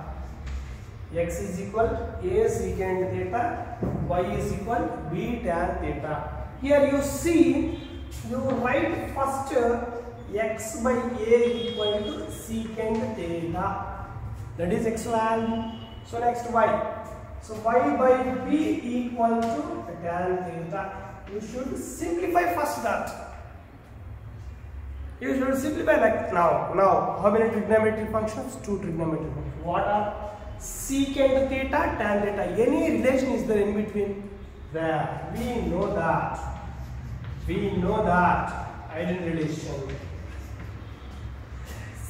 x is equal a secant theta y is equal b tan theta. Here you see you write first x by a equal to secant theta. That is x value so next y. So y by b equal to tan theta. You should simplify first that you should simplify like now now how many trigonometric functions two trigonometric functions. What are secant theta tan theta? Any relation is there in between? There. We know that. We know that. Ideal relation.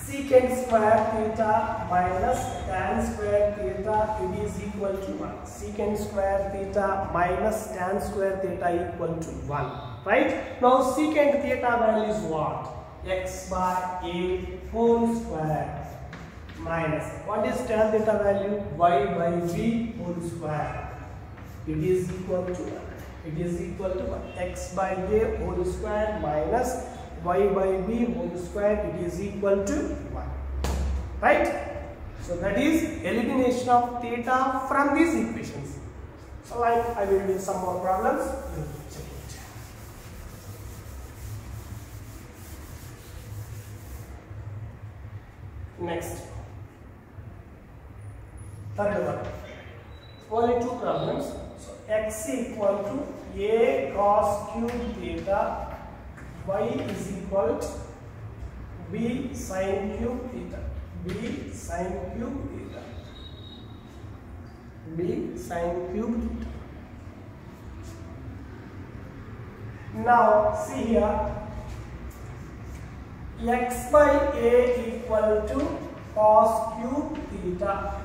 Secant square theta minus tan square theta it is equal to 1 secant square theta minus tan square theta equal to 1 right? Now secant theta value is what x by a whole square. Minus. What is tan theta value? Y by b whole square. It is equal to 1 it is equal to 1 x by a whole square minus y by b whole square. It is equal to 1 right? So that is elimination of theta from these equations. So like i will do some more problems you will check it next. Third one. Only two problems. So x equal to a cos cube theta y is equal to b sine cube theta. B sine cube theta. B sin cube theta. Now see here x by a equal to cos cube theta.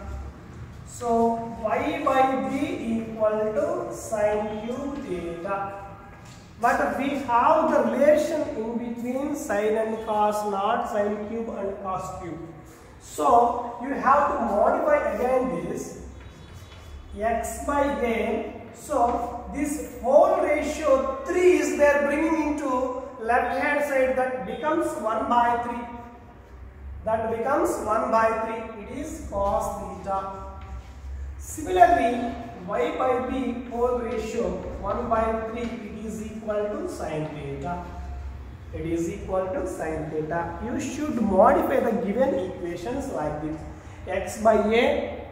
So y by b equal to sin cube theta. But we have the relation in between sin and cos not sin cube and cos cube. So you have to modify again this x by a. So this whole ratio 3 is there bringing into left hand side that becomes 1 by 3 that becomes 1 by 3 it is cos theta. Similarly y by b whole ratio 1 by 3 it is equal to sin theta. It is equal to sin theta. You should modify the given equations like this. X by a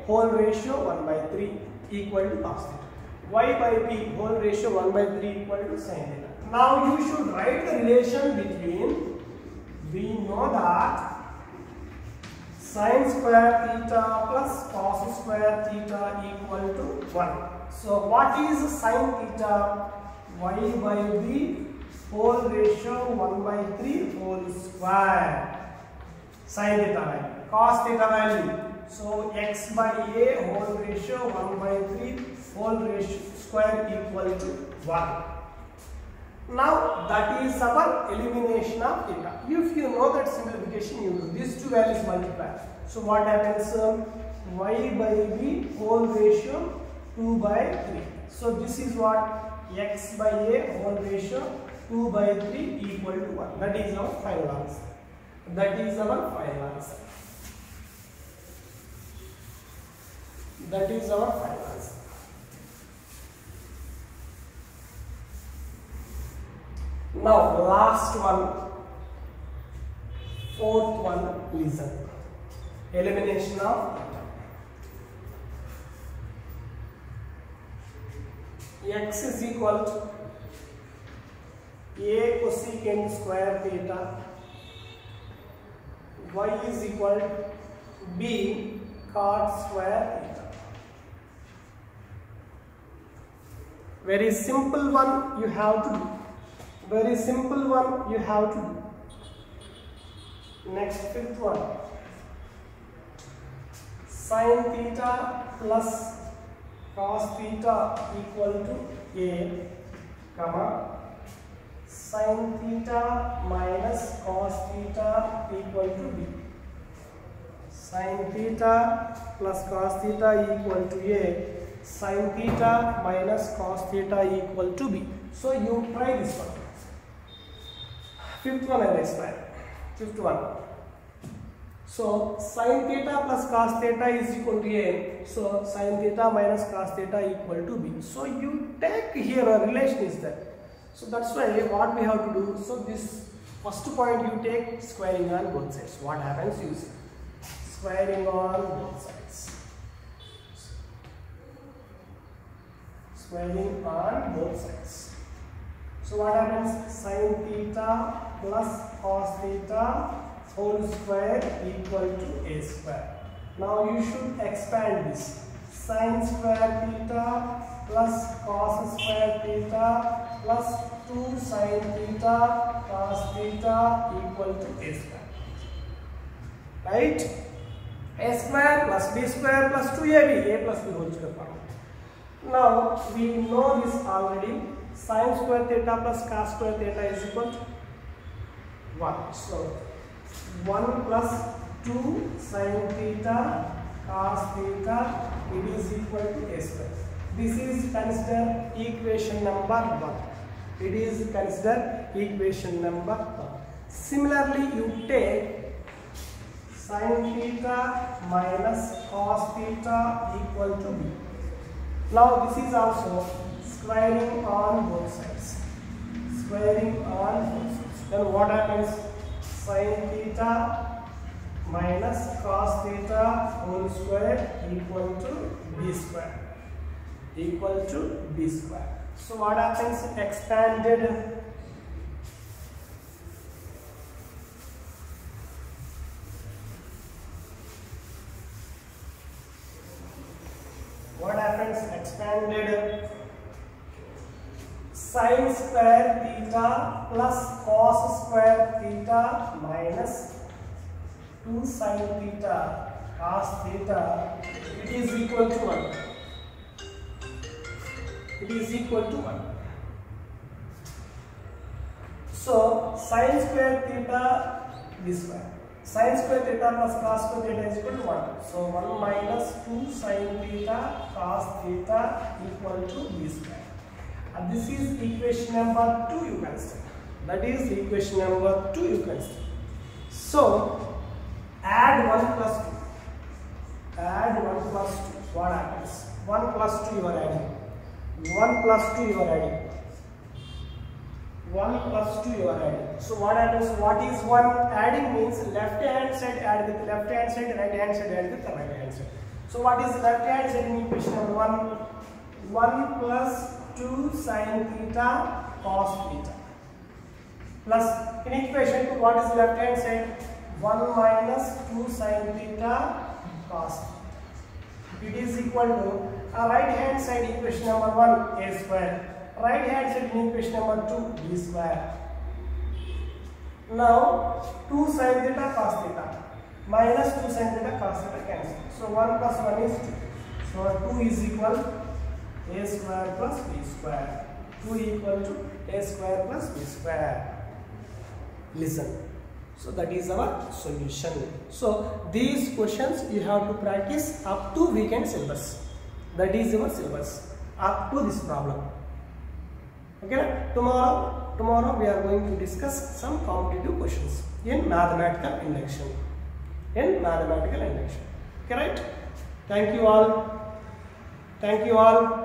whole ratio 1 by 3 equal to cos theta. Y by b whole ratio 1 by 3 equal to sin theta now you should write the relation between we know that sine square theta plus cos square theta equal to 1 so what is sine theta? Y by b whole ratio 1 by 3 whole square. Sine theta value. Cos theta value. So x by a whole ratio 1 by 3 whole ratio square equal to 1 now that is our elimination of theta if you know that simplification you do these two values multiply. So what happens um, y by b whole ratio 2 by 3 so this is what? X by a whole ratio 2 by 3 equal to 1 that is our final answer. That is our final answer. That is our final answer now last one. Fourth one listen elimination of x is equal to a cosecant square theta. Y is equal to b cot square theta. Very simple one you have to do very simple one you have to do. Next fifth one. Sin theta plus cos theta equal to a comma sin theta minus cos theta equal to b. Sin theta plus cos theta equal to a sin theta minus cos theta equal to b. So you try this one fifth one I will explain fifth one So sin theta plus cos theta is equal to A. So sin theta minus cos theta equal to B. So you take here a relation is there. So that's why what we have to do. So this first point you take squaring on both sides. What happens you see. Squaring on both sides. Squaring on both sides. So what happens? Sin theta plus cos theta whole square equal to a square. Now you should expand this. Sin square theta plus cos square theta plus 2 sin theta cos theta equal to a square. Right? a square plus b square plus 2ab, a plus b whole square form. Now we know this already. Sin square theta plus cos square theta is equal to 1. So 1 plus 2 sin theta cos theta it is equal to a square. This is considered equation number 1. It is considered equation number 1. Similarly, you take sin theta minus cos theta equal to b. Now this is also squaring on both sides. Squaring on both sides. Then what happens? Sin theta minus cos theta whole square equal to b square. Equal to b square. So what happens? Expanded what happens expanded sin square theta plus cos square theta minus 2 sin theta cos theta it is equal to 1 it is equal to 1 so sin square theta this square sin square theta plus cos square theta is equal to 1. So 1 minus 2 sin theta cos theta equal to b square. And this is equation number 2 you can say. That is equation number 2 you can say. So add 1 plus 2. Add 1 plus 2. What happens? 1 plus 2 you are adding. 1 plus 2 you are adding. 1 plus 2 you are adding. So what happens? What is 1? Adding means left hand side add with left hand side, right hand side add with the right hand side. So what is left hand side in equation number 1? 1 plus 2 sin theta cos theta. Plus in equation 2 what is left hand side? 1 minus 2 sin theta cos theta. It is equal to a right hand side equation number 1 a square right hand side in equation number 2 b square. Now 2 sin theta cos theta minus 2 sin theta cos theta cancel. So 1 plus 1 is 2. So 2 is equal a square plus b square. 2 equal to a square plus b square. Listen. So that is our solution. So these questions you have to practice up to weekend syllabus. That is your syllabus up to this problem. Okay, tomorrow, tomorrow we are going to discuss some competitive questions in mathematical induction. In mathematical induction. Okay, right? Thank you all. Thank you all.